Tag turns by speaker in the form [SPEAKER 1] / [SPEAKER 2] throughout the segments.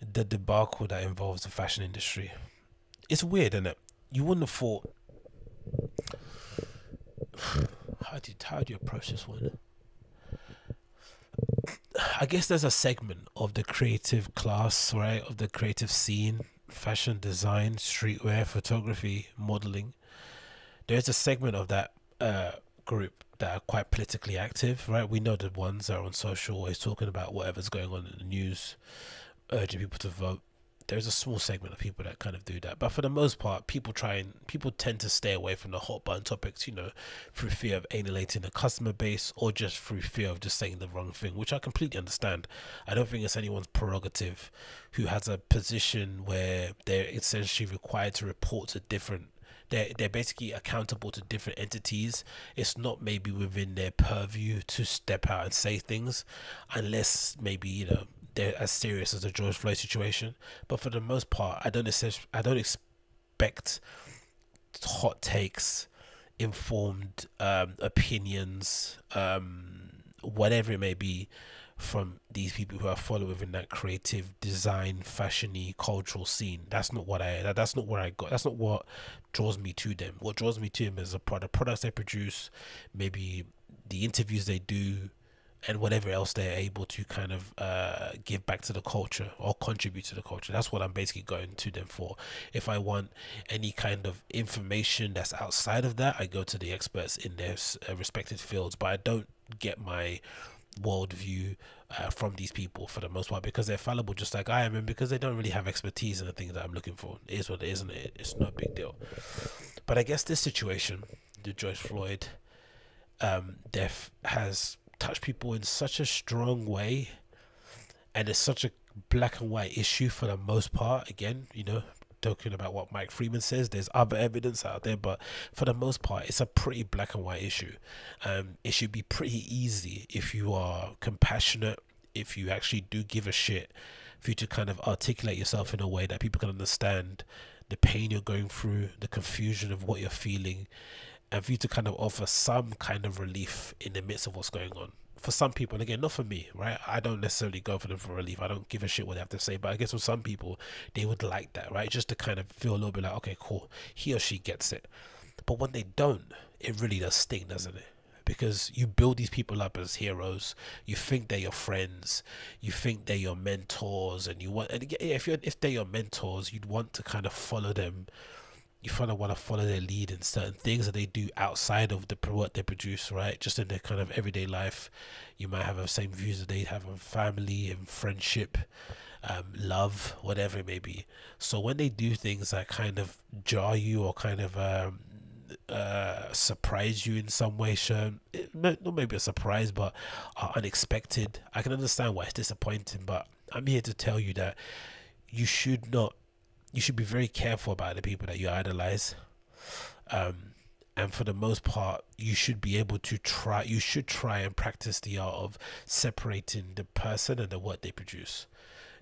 [SPEAKER 1] the debacle that involves the fashion industry. It's weird, isn't it? You wouldn't have thought. How do you, how do you approach this one? I guess there's a segment of the creative class, right? Of the creative scene, fashion design, streetwear, photography, modeling. There's a segment of that uh, group that are quite politically active, right? We know the ones that are on social, always talking about whatever's going on in the news, urging people to vote. There's a small segment of people that kind of do that, but for the most part, people try and people tend to stay away from the hot button topics, you know, through fear of alienating the customer base or just through fear of just saying the wrong thing, which I completely understand. I don't think it's anyone's prerogative who has a position where they're essentially required to report to different they're they're basically accountable to different entities. It's not maybe within their purview to step out and say things, unless maybe you know they're as serious as the George Floyd situation. But for the most part, I don't I don't expect hot takes, informed um, opinions, um, whatever it may be, from these people who are following within that creative design fashiony cultural scene. That's not what i that, that's not where i got. That's not what draws me to them. What draws me to them is the product products they produce maybe the interviews they do and whatever else they're able to kind of uh, give back to the culture or contribute to the culture. That's what I'm basically going to them for. If I want any kind of information that's outside of that, I go to the experts in their uh, respective fields. But I don't get my worldview uh, from these people for the most part because they're fallible just like I am and because they don't really have expertise in the things that I'm looking for. It is what it is, and it? It's no big deal. But I guess this situation, the George Floyd um, death, has touched people in such a strong way, and it's such a black and white issue for the most part. Again, you know, talking about what Mike Freeman says. There's other evidence out there, but for the most part, it's a pretty black and white issue. Um, it should be pretty easy if you are compassionate, if you actually do give a shit, for you to kind of articulate yourself in a way that people can understand the pain you're going through, the confusion of what you're feeling, and for you to kind of offer some kind of relief in the midst of what's going on for some people, and again, not for me, right? I don't necessarily go for them for relief. I don't give a shit what they have to say, but I guess for some people, they would like that, right? Just to kind of feel a little bit like, okay, cool, he or she gets it. But when they don't, it really does sting, doesn't it? Because you build these people up as heroes. You think they're your friends. You think they're your mentors, and you want. And if you're if they're your mentors, you'd want to kind of follow them you kind of want to follow their lead in certain things that they do outside of the what they produce, right? Just in their kind of everyday life, you might have the same views that they have on family and friendship, um, love, whatever it may be. So when they do things that kind of jar you or kind of um, uh, surprise you in some way, sure, it, not, maybe a surprise, but unexpected. I can understand why it's disappointing, but I'm here to tell you that you should not you should be very careful about the people that you idolize. Um, and for the most part, you should be able to try. You should try and practice the art of separating the person and the work they produce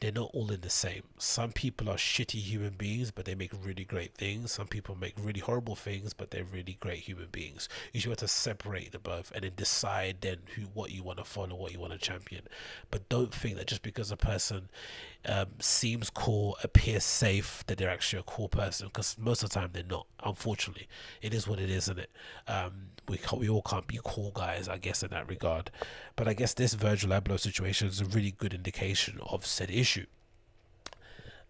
[SPEAKER 1] they're not all in the same. Some people are shitty human beings, but they make really great things. Some people make really horrible things, but they're really great human beings. You should have to separate the both and then decide then who what you want to follow, what you want to champion. But don't think that just because a person um, seems cool, appears safe, that they're actually a cool person. Because most of the time they're not. Unfortunately, it is what it is, isn't it? Um, we we all can't be cool guys, I guess, in that regard. But I guess this Virgil Abloh situation is a really good indication of said issue.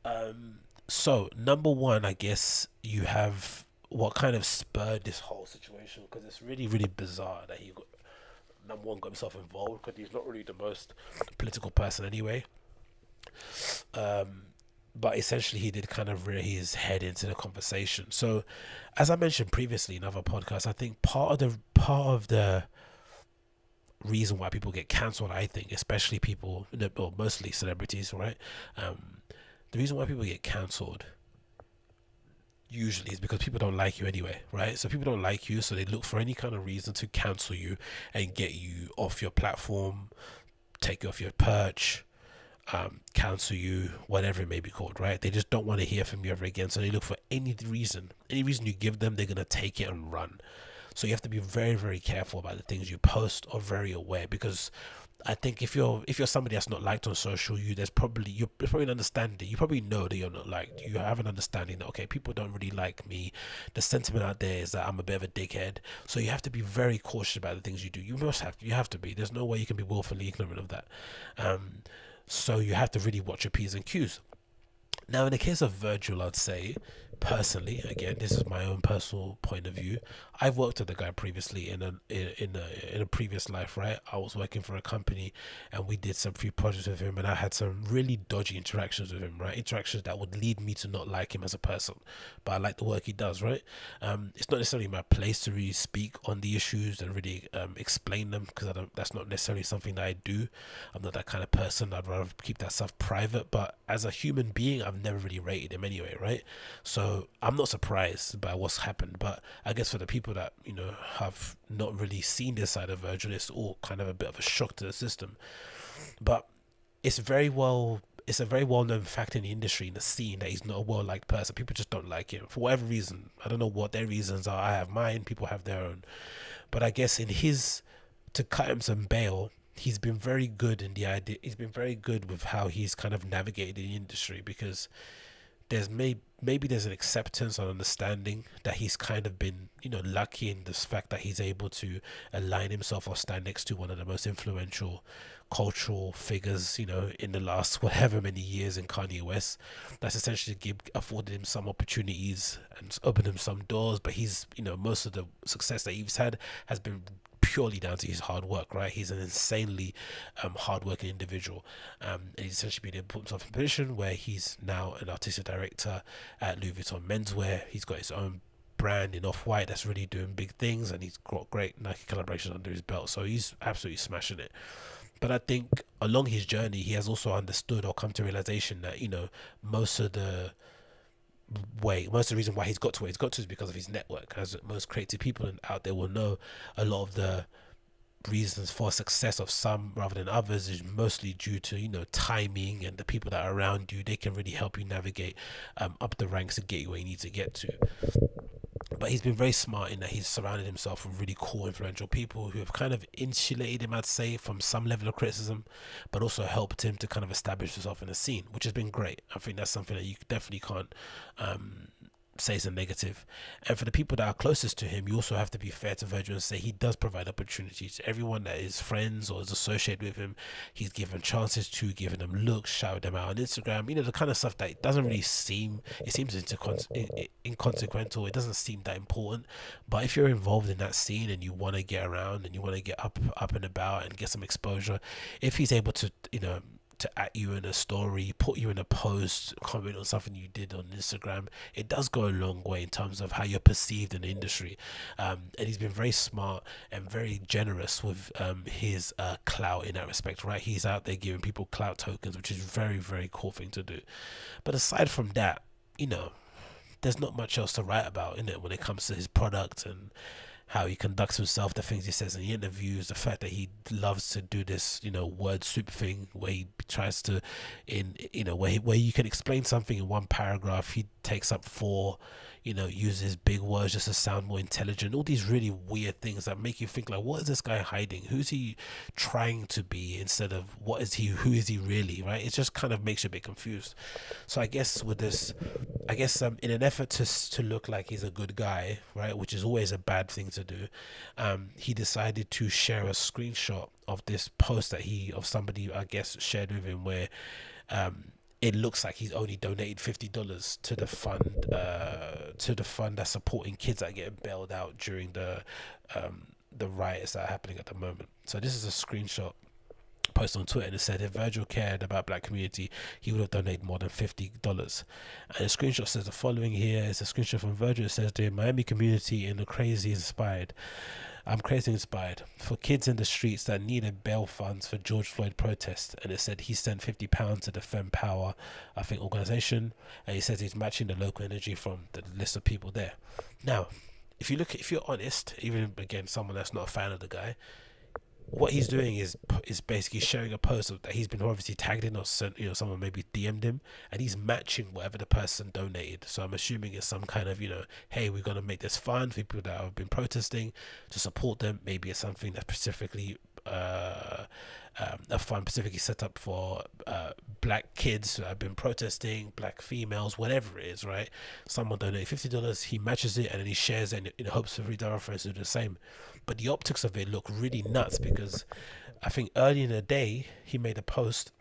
[SPEAKER 1] Um, so number one, I guess you have what kind of spurred this whole situation because it's really really bizarre that he got number one got himself involved because he's not really the most political person anyway. Um, but essentially he did kind of rear his head into the conversation. So, as I mentioned previously in other podcasts, I think part of the part of the reason why people get cancelled, I think, especially people, or mostly celebrities, right? Um, the reason why people get cancelled usually is because people don't like you anyway, right? So people don't like you, so they look for any kind of reason to cancel you and get you off your platform, take you off your perch, um, cancel you, whatever it may be called, right? They just don't want to hear from you ever again. So they look for any reason, any reason you give them, they're gonna take it and run. So you have to be very, very careful about the things you post or very aware because I think if you're if you're somebody that's not liked on social, you there's probably you're probably an understanding. You probably know that you're not liked. You have an understanding that okay, people don't really like me. The sentiment out there is that I'm a bit of a dickhead. So you have to be very cautious about the things you do. You must have you have to be. There's no way you can be willfully ignorant of that. Um, so you have to really watch your p's and q's. Now, in the case of Virgil, I'd say personally, again, this is my own personal point of view. I've worked with the guy previously in a in a in a previous life, right? I was working for a company, and we did some few projects with him, and I had some really dodgy interactions with him, right? Interactions that would lead me to not like him as a person, but I like the work he does, right? Um, it's not necessarily my place to really speak on the issues and really um, explain them because I don't. That's not necessarily something that I do. I'm not that kind of person. I'd rather keep that stuff private. But as a human being, I've never really rated him anyway, right? So I'm not surprised by what's happened. But I guess for the people that you know have not really seen this side of Virgil, it's all kind of a bit of a shock to the system. But it's very well it's a very well known fact in the industry in the scene that he's not a well liked person. People just don't like him for whatever reason. I don't know what their reasons are. I have mine. People have their own. But I guess in his to cut him some bail, he's been very good in the idea. He's been very good with how he's kind of navigated the industry because there's may, maybe there's an acceptance and understanding that he's kind of been you know lucky in this fact that he's able to align himself or stand next to one of the most influential cultural figures you know in the last whatever many years in Kanye West that's essentially give, afforded him some opportunities and opened him some doors but he's you know most of the success that he's had has been purely down to his hard work, right? He's an insanely um, hardworking individual. Um, he's essentially been put himself in a position where he's now an artistic director at Louis Vuitton Menswear. He's got his own brand in Off White that's really doing big things, and he's got great Nike collaborations under his belt. So he's absolutely smashing it. But I think along his journey, he has also understood or come to realization that you know most of the way most of the reason why he's got to where he's got to is because of his network. As most creative people out there will know a lot of the reasons for success of some rather than others is mostly due to you know timing and the people that are around you. They can really help you navigate um, up the ranks and get you where you need to get to but he's been very smart in that he's surrounded himself with really cool, influential people who have kind of insulated him, I'd say, from some level of criticism, but also helped him to kind of establish himself in the scene, which has been great. I think that's something that you definitely can't um, say is a negative. And for the people that are closest to him, you also have to be fair to Virgil and say he does provide opportunities. To everyone that is friends or is associated with him, he's given chances to, giving them looks, shouting them out on Instagram. You know, the kind of stuff that doesn't really seem, it seems inconsequential. It doesn't seem that important. But if you're involved in that scene and you want to get around and you want to get up, up and about and get some exposure, if he's able to, you know, to at you in a story, put you in a post, comment on something you did on Instagram, it does go a long way in terms of how you're perceived in the industry. Um, and he's been very smart and very generous with um, his uh, clout in that respect, right? He's out there giving people clout tokens, which is very, very cool thing to do. But aside from that, you know, there's not much else to write about in it when it comes to his product and how he conducts himself, the things he says in the interviews, the fact that he loves to do this, you know, word soup thing where he tries to, in you know, where he, where you can explain something in one paragraph, he takes up four you know, uses big words just to sound more intelligent. All these really weird things that make you think like, what is this guy hiding? Who's he trying to be instead of what is he? Who is he really? Right? It just kind of makes you a bit confused. So I guess with this, I guess um, in an effort to to look like he's a good guy, right, which is always a bad thing to do, um, he decided to share a screenshot of this post that he of somebody I guess shared with him where. Um, it looks like he's only donated fifty dollars to the fund uh, to the fund that's supporting kids that are getting bailed out during the um, the riots that are happening at the moment. So this is a screenshot post on Twitter and it said if Virgil cared about black community, he would have donated more than fifty dollars. And the screenshot says the following here is a screenshot from Virgil. It says the Miami community in the crazy inspired. I'm crazy inspired for kids in the streets that needed bail funds for George Floyd protest. And it said he sent fifty pounds to the Fem Power, I think, organization, and he says he's matching the local energy from the list of people there. Now, if you look, if you're honest, even again, someone that's not a fan of the guy, what he's doing is is basically sharing a post that he's been obviously tagged in or sent, you know, someone maybe DM'd him, and he's matching whatever the person donated. So I'm assuming it's some kind of, you know, hey, we're gonna make this fun for people that have been protesting to support them. Maybe it's something that's specifically uh, um, a fund specifically set up for uh, black kids who have been protesting, black females, whatever it is, right? Someone donated fifty dollars, he matches it, and then he shares it in, in hopes of other friends do the same. But the optics of it look really nuts because I think early in the day he made a post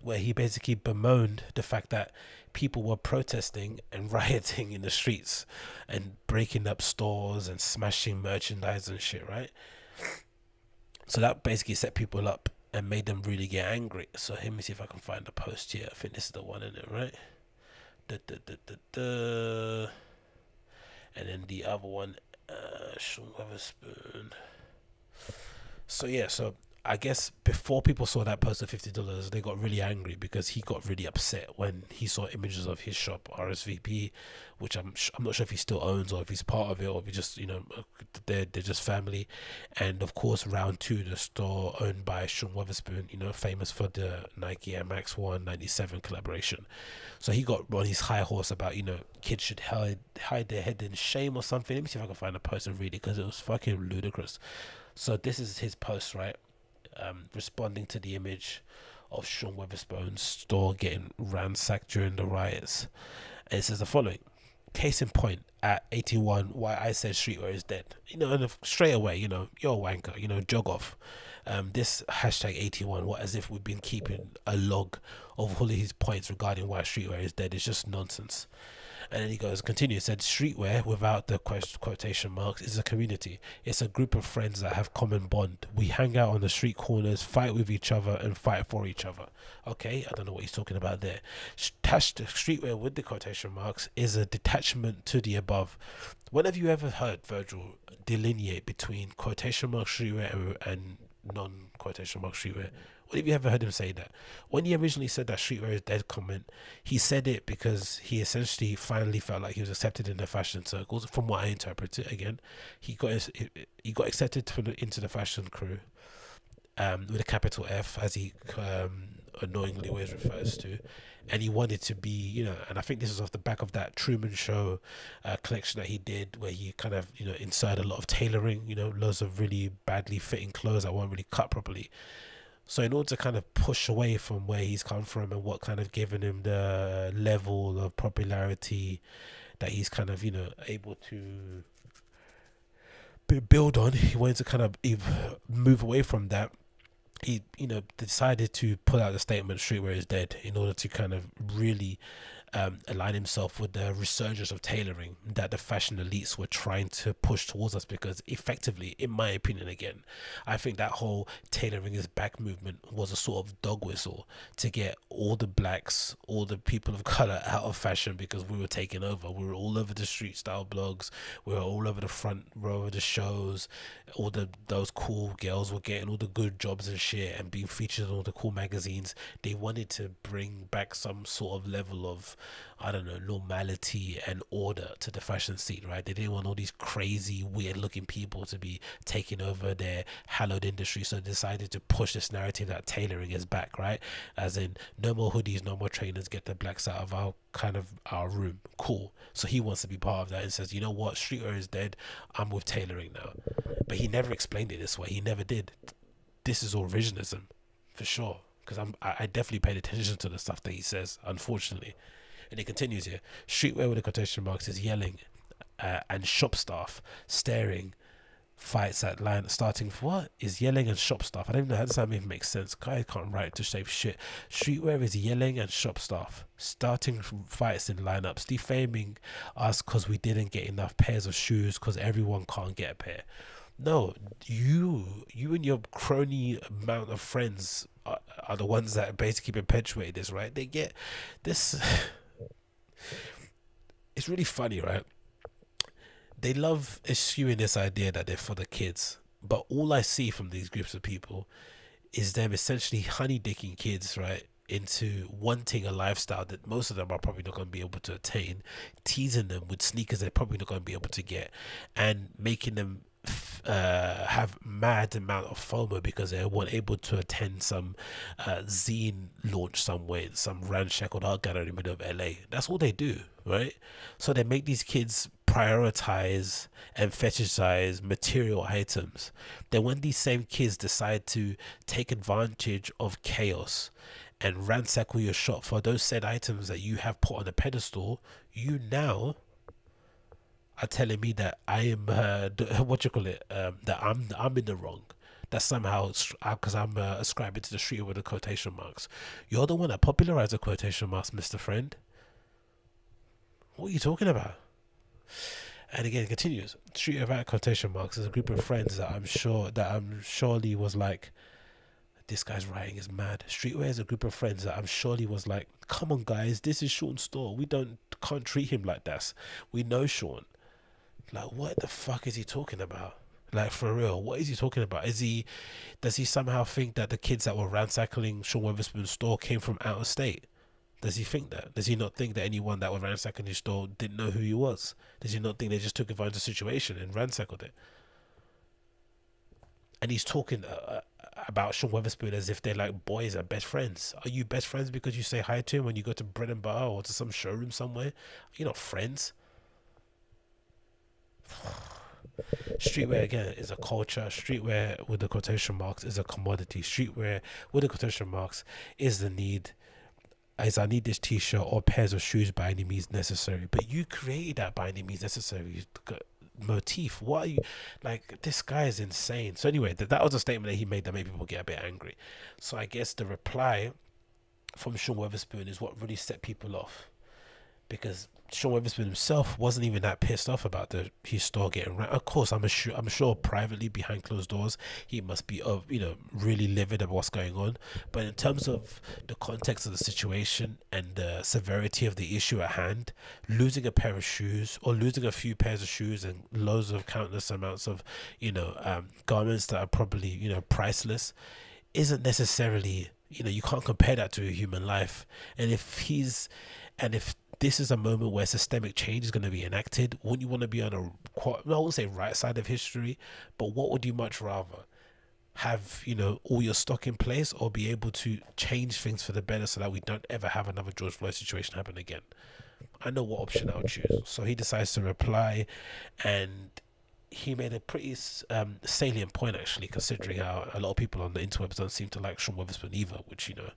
[SPEAKER 1] where he basically bemoaned the fact that people were protesting and rioting in the streets and breaking up stores and smashing merchandise and shit, right? So that basically set people up and made them really get angry. So let me see if I can find the post here. I think this is the one in it, right? Da, da, da, da, da. And then the other one, uh, Sean Wotherspoon. So yeah, so I guess before people saw that post of fifty dollars, they got really angry because he got really upset when he saw images of his shop RSVP, which I'm I'm not sure if he still owns or if he's part of it or if he just you know uh, they're they're just family, and of course round two the store owned by Sean Wotherspoon, you know famous for the Nike Air Max One ninety seven collaboration, so he got on his high horse about you know kids should hide hide their head in shame or something. Let me see if I can find a post and read it because it was fucking ludicrous. So this is his post, right? Um, responding to the image of Sean Wotherspoon's store getting ransacked during the riots. And it says the following Case in point, at 81, why I said streetwear is dead. You know, and straight away, you know, you're a wanker, you know, jog off. Um, this hashtag 81, what as if we've been keeping a log of all of his points regarding why streetwear is dead. It's just nonsense. And then he goes, continue, said, streetwear, without the quotation marks, is a community. It's a group of friends that have common bond. We hang out on the street corners, fight with each other, and fight for each other. Okay, I don't know what he's talking about there. Attached streetwear with the quotation marks is a detachment to the above. When have you ever heard Virgil delineate between quotation mark streetwear and non quotation mark streetwear? When have you ever heard him say that? When he originally said that streetwear is dead comment, he said it because he essentially finally felt like he was accepted in the fashion circles. From what I interpret it, again, he got he got accepted the, into the fashion crew um, with a capital F, as he um, annoyingly always refers to, and he wanted to be, you know, and I think this is off the back of that Truman Show uh, collection that he did, where he kind of, you know, inserted a lot of tailoring, you know, loads of really badly fitting clothes that weren't really cut properly. So in order to kind of push away from where he's come from and what kind of given him the level of popularity that he's kind of you know able to build on, he wanted to kind of move away from that. He you know decided to put out the statement "Streetwear is dead" in order to kind of really um, align himself with the resurgence of tailoring that the fashion elites were trying to push towards us because effectively in my opinion again i think that whole tailoring is back movement was a sort of dog whistle to get all the blacks all the people of color out of fashion because we were taking over. We were all over the street style blogs. We were all over the front row of the shows. All the those cool girls were getting all the good jobs and shit and being featured in all the cool magazines. They wanted to bring back some sort of level of I don't know, normality and order to the fashion scene, right? They didn't want all these crazy, weird looking people to be taking over their hallowed industry. So they decided to push this narrative that tailoring is back, right? As in, no more hoodies, no more trainers, get the blacks out of our kind of our room. Cool. So he wants to be part of that and says, you know what, streetwear is dead. I'm with tailoring now. But he never explained it this way. He never did. This is all revisionism, for sure. Because I'm, I, I definitely paid attention to the stuff that he says, unfortunately. And it continues here. Streetwear with the quotation marks is yelling uh, and shop staff staring fights at line starting for what is yelling and shop staff. I don't know how does that even make sense. Guy can't write to say shit. Streetwear is yelling and shop staff starting fights in lineups, defaming us because we didn't get enough pairs of shoes because everyone can't get a pair. No, you you and your crony amount of friends are, are the ones that basically perpetuate this, right? They get this. it's really funny, right? They love eschewing this idea that they're for the kids, but all I see from these groups of people is them essentially honey dicking kids, right? Into wanting a lifestyle that most of them are probably not going to be able to attain, teasing them with sneakers they're probably not going to be able to get, and making them uh, have mad amount of FOMO because they weren't able to attend some uh, zine launch somewhere some ramshackled art gallery in the middle of LA. That's all they do, right? So they make these kids prioritize and fetishize material items. Then when these same kids decide to take advantage of chaos and ransack your shop for those said items that you have put on a pedestal, you now are telling me that I am uh, what you call it um, that I'm I'm in the wrong. That somehow because uh, I'm uh, ascribing to the street with the quotation marks. You're the one that popularized the quotation marks, Mister Friend. What are you talking about? And again, it continues. Street without quotation marks is a group of friends that I'm sure that I'm surely was like, this guy's writing is mad. Streetwear is a group of friends that I'm surely was like, come on guys, this is Sean's store. We don't can't treat him like that. We know Sean. Like, what the fuck is he talking about? Like for real, what is he talking about? Is he does he somehow think that the kids that were ransacking Sean Wotherspoon's store came from out of state? Does he think that? Does he not think that anyone that was ransacking his store didn't know who he was? Does he not think they just took advantage of the situation and ransacked it? And he's talking uh, uh about Sean Wotherspoon as if they're like boys are best friends. Are you best friends because you say hi to him when you go to Bread and Bar or to some showroom somewhere? You're not friends. Streetwear again is a culture. Streetwear with the quotation marks is a commodity. Streetwear with the quotation marks is the need. As I need this T-shirt or pairs of shoes by any means necessary. But you created that by any means necessary motif. What are you like? This guy is insane. So anyway, that that was a statement that he made that made people get a bit angry. So I guess the reply from Sean Wotherspoon is what really set people off because Sean Wotherspoon himself wasn't even that pissed off about the his store getting right. Of course, I'm sure I'm sure privately behind closed doors he must be of you know really livid about what's going on. But in terms of the context of the situation and the severity of the issue at hand, losing a pair of shoes or losing a few pairs of shoes and loads of countless amounts of you know um, garments that are probably you know priceless isn't necessarily you know you can't compare that to a human life. And if he's and if this is a moment where systemic change is going to be enacted. Wouldn't you want to be on a, I wouldn't say right side of history, but what would you much rather? Have, you know, all your stock in place or be able to change things for the better so that we don't ever have another George Floyd situation happen again? I know what option I'll choose. So he decides to reply and he made a pretty um, salient point actually, considering how a lot of people on the interwebs don't seem to like Sean Wotherspoon either, which you know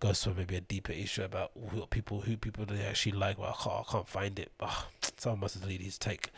[SPEAKER 1] goes for maybe a deeper issue about who people who people they actually like. Well, I can't, I can't find it. Oh, someone must his take.